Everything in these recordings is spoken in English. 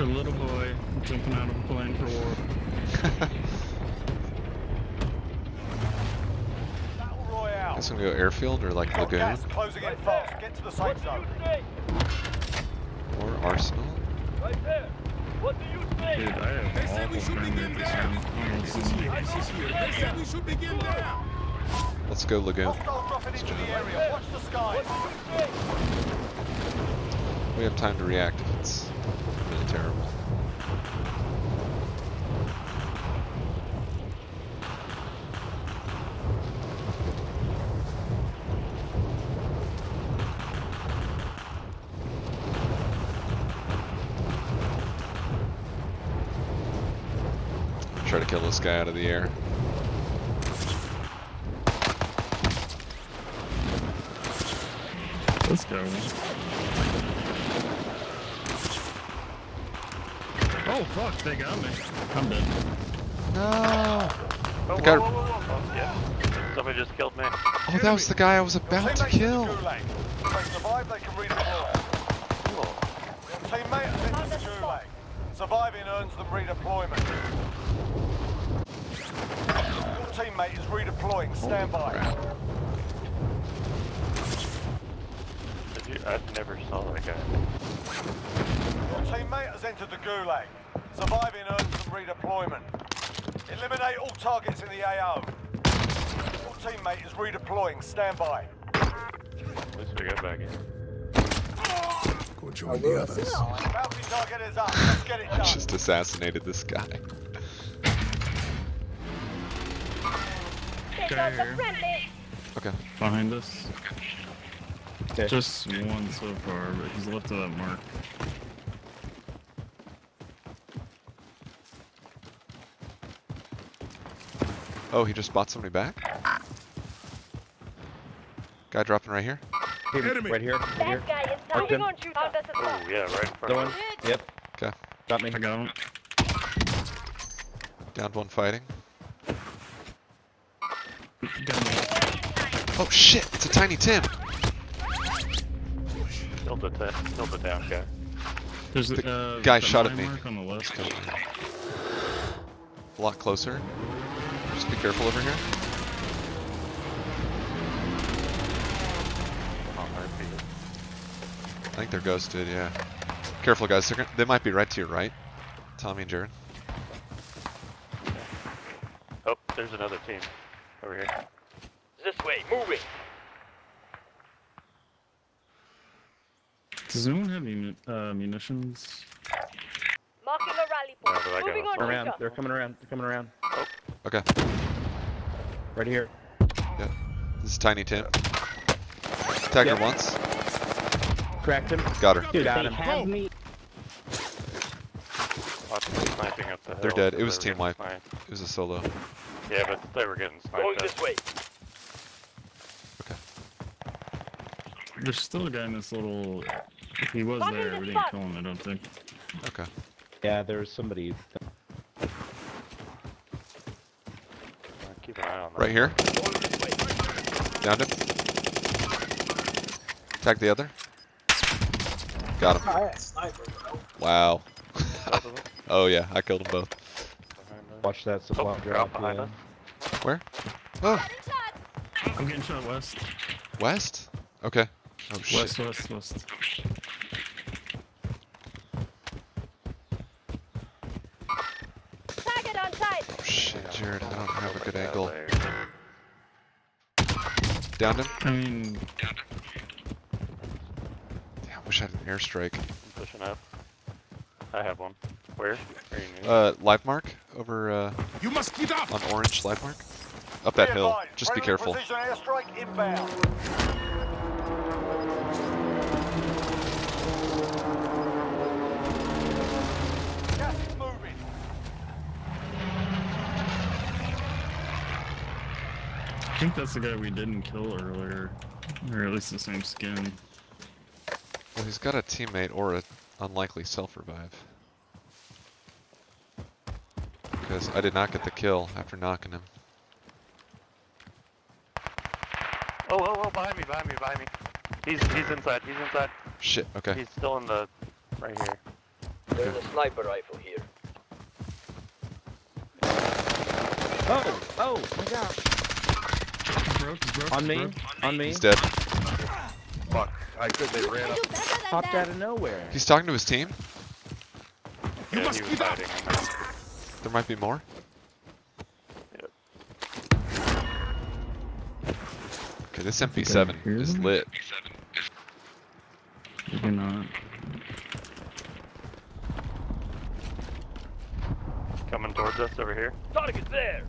Picture a little boy jumping out of a plane for war. Battle Royale. Guess gonna go airfield or like lagoon Gas closing in fast. Get to the safe zone. or arsenal. Dude, I have awful family at this time. Almost Let's go lagoon. Hostile dropping into the area. Watch the skies. We have time to react if it's really terrible. Try to kill this guy out of the air. Let's go. Oh fuck, they got me. I'm dead. No! Oh, The guy- whoa, whoa, whoa, whoa. Oh, yeah. Somebody just killed me. Oh, that was the guy I was about to Teammates in the kill. gulag. If survive, they can redeploy. Cool. Teammate has entered the gulag. Surviving earns them redeployment. Your teammate is redeploying. Stand by. Did you? I never saw that guy. Your teammate has entered the gulag. Surviving earns them redeployment. Eliminate all targets in the AO. Your teammate is redeploying. Stand by. At least we got back in. Go join the others. Bounty target is up. Let's get it I done. just assassinated this guy. Okay, here. Okay. Behind us. Okay. Just one so far, but he's left of that mark. Oh, he just bought somebody back? Guy dropping right here? Here, Enemy. Right here. Right here. That guy is Marked him. on shoot Found Oh yeah, right in front Other of one. Yep. Okay. Got me. I got him. Downed one fighting. Got me. Oh shit, it's a tiny Tim! Killed the ta- killed the down guy. There's The uh, guy the shot at me. on the left. A lot closer. Just be careful over here. Oh, I think they're ghosted, yeah. Careful guys, they're, gonna- they might be right to your right. Tommy and Jared. Oh, there's another team over here. This way, moving. Does anyone have muni- uh, munitions? Marking a rally point. but I Moving on, Around. They're coming around. They're coming around. Okay, Right here. Yeah. This is Tiny Tim. Tagged her once. Cracked him. Got her. Dude, got him. Lots of them sniping up the. They're dead. It was team getting wipe. sniped. It was a solo. Yeah, but they were getting Going this Up. way. There's still a guy in this little. If he was Marking there, the we didn't kill him. I don't think. Okay. Yeah, there was somebody. Keep an eye on that. Right here. Going this way. Downed him. Tag the other. Got him. Wow. Both of oh yeah, I killed them both. Watch that Oh, supply drop drop. behind yeah. us. Where? Oh, I'm getting shot west. west? Okay. Oh shit. West, west, Downed him? I mean, Damn, wish I had an airstrike. I'm pushing up. I have one. Where? Where you need? Uh, live mark over uh, You must get up! on orange live mark. Up that hill. Just be friendly careful. Think that's the guy we didn't kill earlier, or at least the same skin. Well, he's got a teammate or an unlikely self-revive. Because I did not get the kill after knocking him. Oh, oh, oh, behind me, behind me, behind me. He's he's inside, he's inside. Shit, okay. He's still in the right here. There's a sniper rifle here. Oh, oh my gosh. Broke, he's broke, On me, broke. on me. He's dead. Fuck. I could. They ran up. Popped out of nowhere. He's talking to his team. You Yeah, must be was hiding. There might be more. Yep. Okay, this MP7 hear is them? lit. Maybe not. Coming towards us over here. Target there.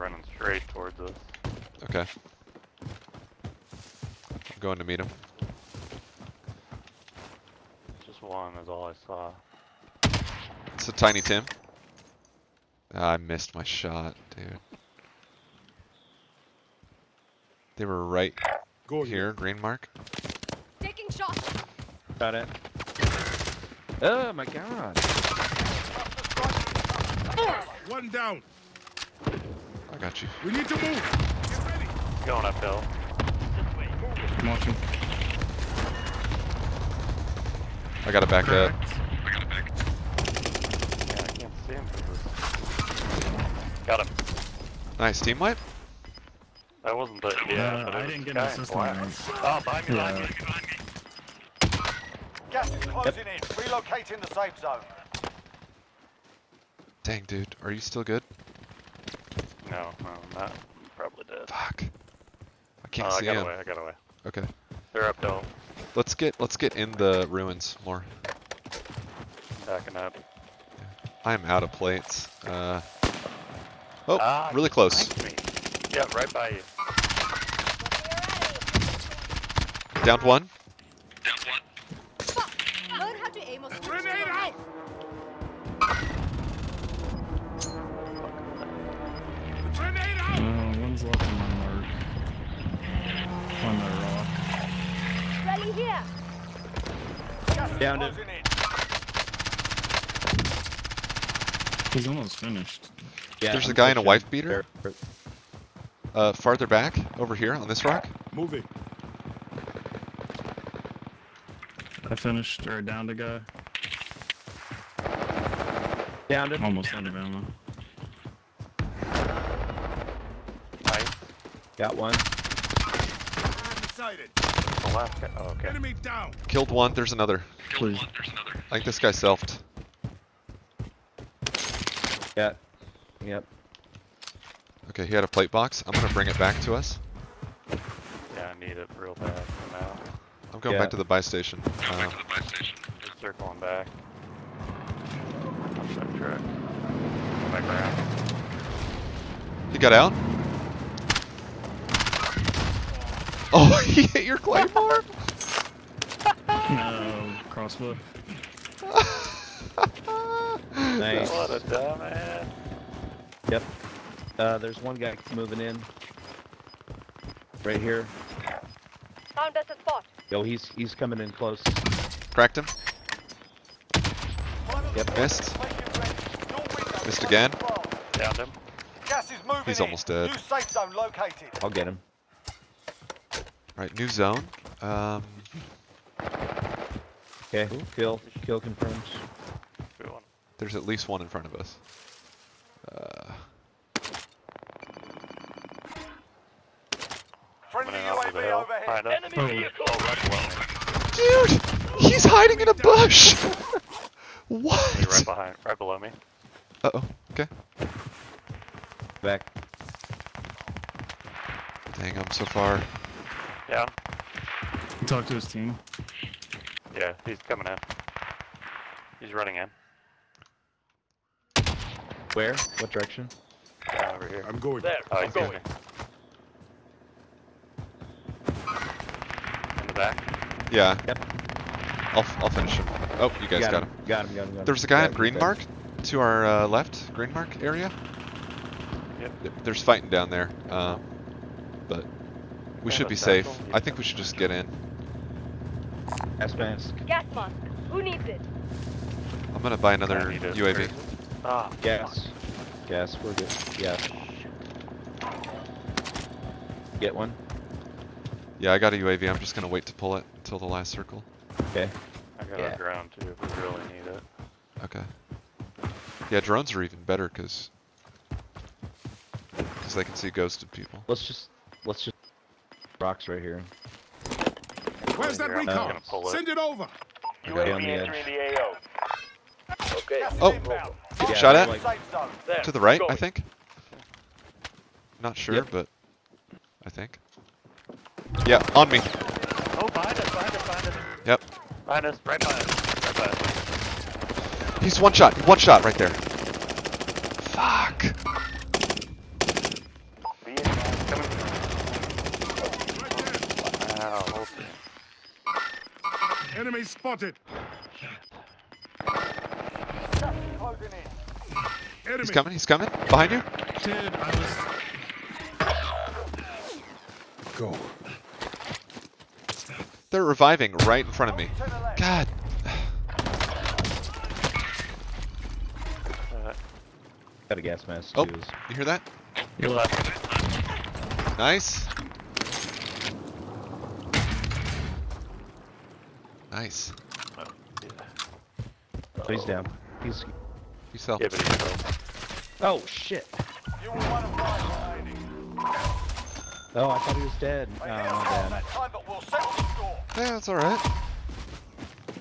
He's running straight towards us. Okay. I'm going to meet him. Just one is all I saw. It's a tiny Tim. Ah, I missed my shot, dude. They were right Go here, green mark. Taking shots. Got it. Oh my god. One down. I got you. We need to move. Get ready. Going uphill. This way. Moving. I'm watching. I got to back up. Cracked. Yeah, I can't see him. Got him. Nice team wipe. That wasn't the. Yeah, Uh, but I didn't get an in assist black. on that. Oh, behind me, behind me, behind me. Gas is closing in. Relocating the safe zone. Dang, dude. Are you still good? No, no, I'm not. I'm probably dead. Fuck. I can't oh, I see got him. away. I got away. Okay. They're uphill. Let's get let's get in the ruins more. Backing up. I am out of plates. Uh. Oh, Ah, really close. Yeah, right by you. Downed one. He's almost finished. Yeah, There's a I'm guy in a wife beater. Uh, farther back, over here on this rock. Moving. I finished or downed a guy. Downed him. Almost out of ammo. Nice. Got one. Sighted. The last guy. Oh, okay. Enemy down. Killed one. There's another. Please. I think this guy selfed. Got. Yep. Okay, he had a plate box. I'm gonna bring it back to us. Yeah, I need it real bad for now. I'm going Yeah. back to the buy station. Um, Just circling back. Watch that truck. On my ground. he got out. Oh, he hit your claymore. No, crossbow. Nice. What a dumbass. Yep. Uh, there's one guy moving in. Right here. Found us a spot. Yo, he's he's coming in close. Cracked him. Final Yep. squad Missed. is making ready. Your window Missed again. open. Downed him. Gas is moving He's in. almost dead. New safe zone located. I'll get him. Right, new zone. Um, Okay. Kill. Kill confirmed. Good one. there's at least one in front of us. Uh, Friendly Coming in off of the UAV overhead. Behind. Enemy vehicle. Oh, right below me. dude, he's hiding in a bush. what? He's right behind, right below me. Uh oh. Okay. Back. Dang, I'm so far. Yeah. Talk to his team. Yeah, he's coming in. He's running in. Where? What direction? Down over here. I'm going. There. Oh, I'm going. going. In the back. Yeah. Yep. I'll I'll finish him. Oh, you guys got, him. Got him. Got him. Got him. There was a guy Yeah, on green he's mark to our uh, left, green mark area. Yep. Yep, There's fighting down there, um, but we Yeah, should be safe. circle, I think we should just get in. back. Gas mask. Gas mask. Who needs it? I'm gonna buy another need it. UAV. Ah, Gas. Gas. We're good. Yeah. Get one. Yeah, I got a UAV. I'm just gonna wait to pull it until the last circle. Okay. I got got Yeah. a drone too if we really need it. Okay. Yeah, drones are even better because because they can see ghosted people. Let's just let's just rocks right here. Where's that Here, I'm just recon? gonna pull it. Send it over. I got on it. entering the AO. Okay. Gas is Oh. Inbound. Yeah, Shot at? like- Safe zone. There. To the right, I think. Not sure, Yep. but I think. Yeah, on me. Oh, behind us, behind us, behind us. Yep. Behind us, right behind us, right behind us. He's one shot. One shot right there. Fuck. Be in, Enemy. He's coming. He's coming. Behind you. Dude, I was. Go. They're reviving right in front of me. To the left. God. Uh, Got a gas mask Oh, too. you hear that? your left. Nice. Nice. Oh, yeah. So he's down. He's You sell. Yeah, but he's low. Oh shit. You were one of five remaining. Oh, I thought he was dead. Oh, They my hit us hard bad. that time, but we'll settle the score. Yeah, that's alright.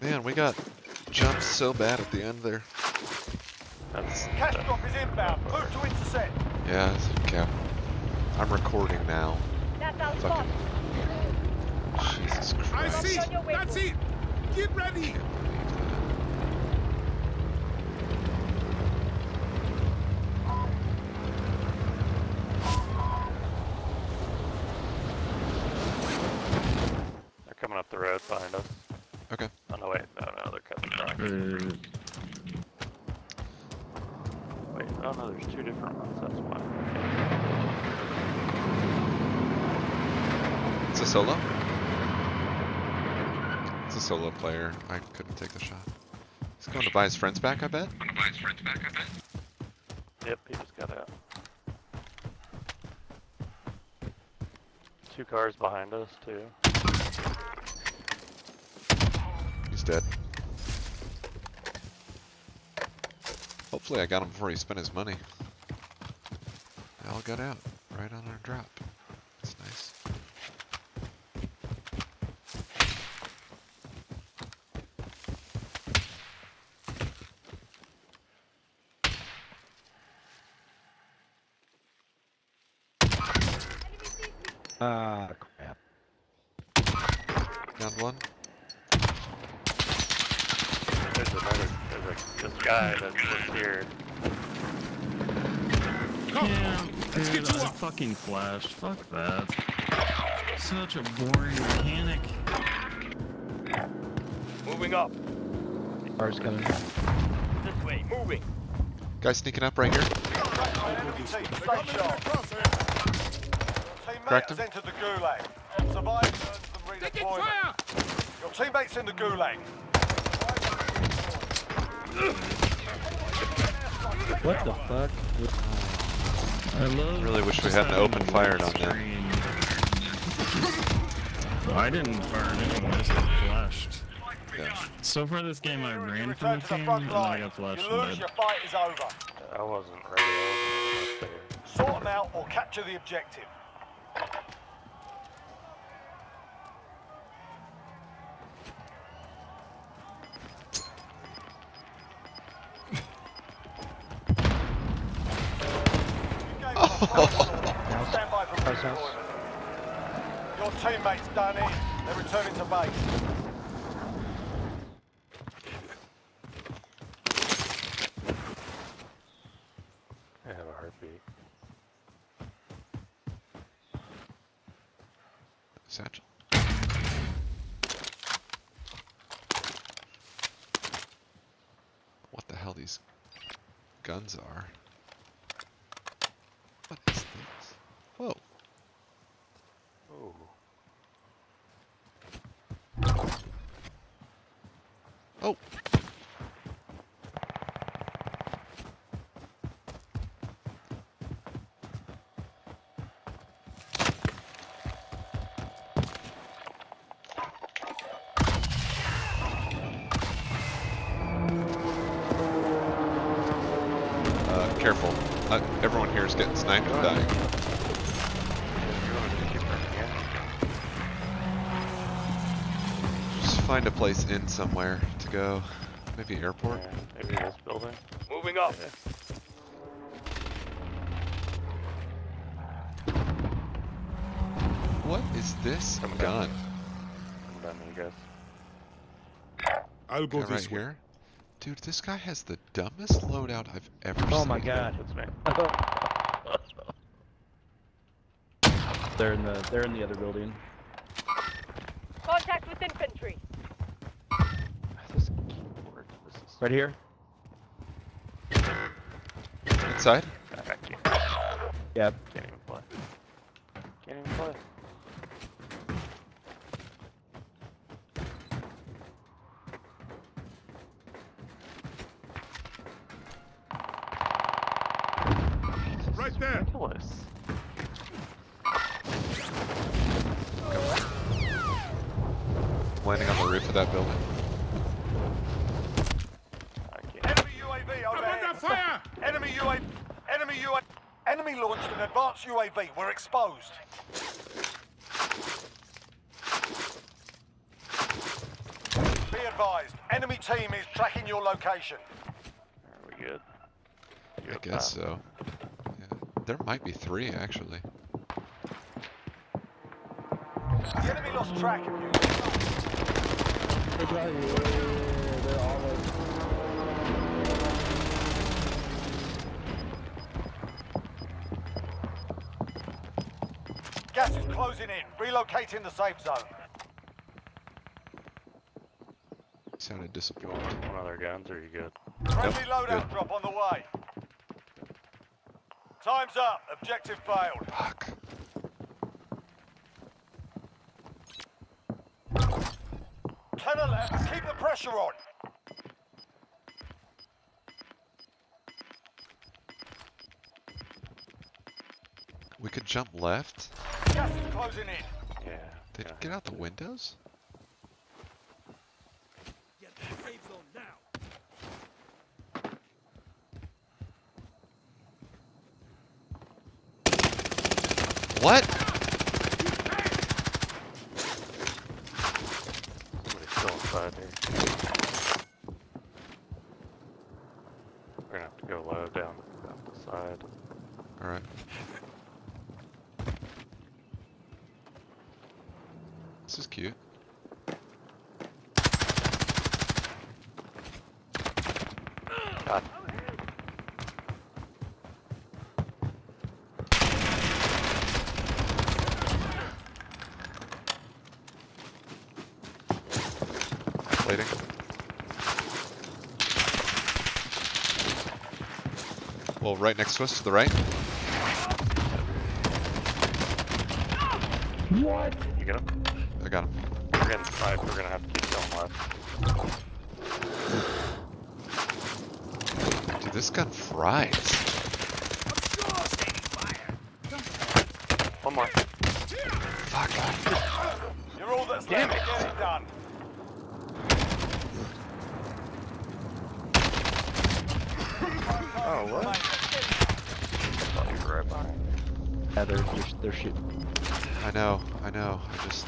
Man, we got jumped so bad at the end there. That's, Cash drop is inbound. Move to intercept. Yeah, that's okay. I'm recording now. That's our Fucking spot. Jesus I see. on your way, That's it. Get ready. Can't believe they're coming up the road behind us. that. Okay. Oh no, wait, no, no, they're cutting the rock. Uh, Wait, oh no, there's two different ones, that's why. It's a solo? It's a solo player. I couldn't take the shot. He's going to buy his friends back, I bet? Yep, he just got out. Two cars behind us too. He's dead. Hopefully I got him before he spent his money. They all got out, right on our drop. That's nice. Ah, crap. Down one. There's another, there's a, this guy that's just here. yeah, Let's dude, get you I up. fucking flashed. Fuck that. Such a boring mechanic. Moving up. Car's coming. This way. Moving. Guy sneaking up right here. Enemy team, stay sharp. Teammate Cracked him. entered teammates in the gulag. What the fuck? I love. Really wish we hadn't having open a fired on them. Well, I didn't burn anyone. I just got flashed. Yeah. So far this game, I You ran return from the to the team front and then I got flashed You and lose, dead. your fight is over. I wasn't ready, I wasn't even up there. Sort them out or capture the objective. Stand by for redeployment. Your teammates done in. They're returning to base. I have a heartbeat. Satchel. What the hell these guns are? What is this? Whoa. Ooh. Oh. Careful. Uh, everyone here is getting sniped and dying. If you want to keep running in, Just find a place in somewhere to go. Maybe airport? yeah, maybe this building. Moving up. What is this Coming down. gun? I'm done, you guys. I'll go Guy right this way. here? Dude, this guy has the dumbest loadout I've ever seen. Oh my god. That's me. they're in the they're in the other building. Contact with infantry. This keyboard. This is. Right here. Inside? I can't, Yeah. can't even play. Can't even play. Right there. Ridiculous. Landing on the roof of that building. Enemy UAV I'm under fire! Enemy UAV. Enemy UAV. Enemy launched an advanced UAV. We're exposed. Be advised. Enemy team is tracking your location. Are we good? You I guess top? so. Yeah. There might be three, actually. The enemy lost track of you. Gas is closing in. Relocating the safe zone. Sounded You disappointed. want one of their guns, or you good? Friendly Nope, loadout good. drop on the way. Time's up. Objective failed. Fuck. Ten left. Uh, keep the pressure on. We could jump left? Gas is closing in. Yeah. Did yeah. get out the windows? What? Somebody's still inside here. We're gonna have to go low down, down the side. Alright. This is cute. God. Waiting. Well, right next to us to the right. You get him? I got him. We're getting sniped. We're gonna have to keep going left. Dude, this gun fries. One more. Fuck. You're all that's Damn left. it. Get it done. Oh, what? Thought you were right behind. Yeah, they're they're, they're shooting. I know, I know. I just.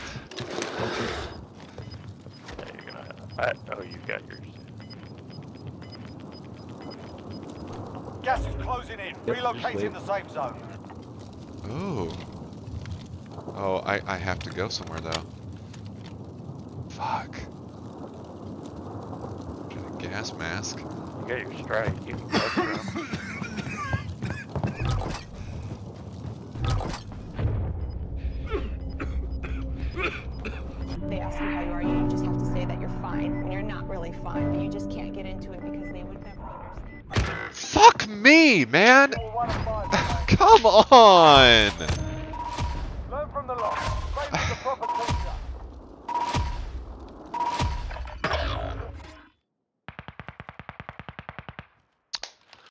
Yeah, you're gonna. I, oh, you got yours. Gas is closing in. Yep, Relocating the safe zone. Ooh. Oh, I, I have to go somewhere though. Fuck. Get a gas mask. You got your strike. You Come on!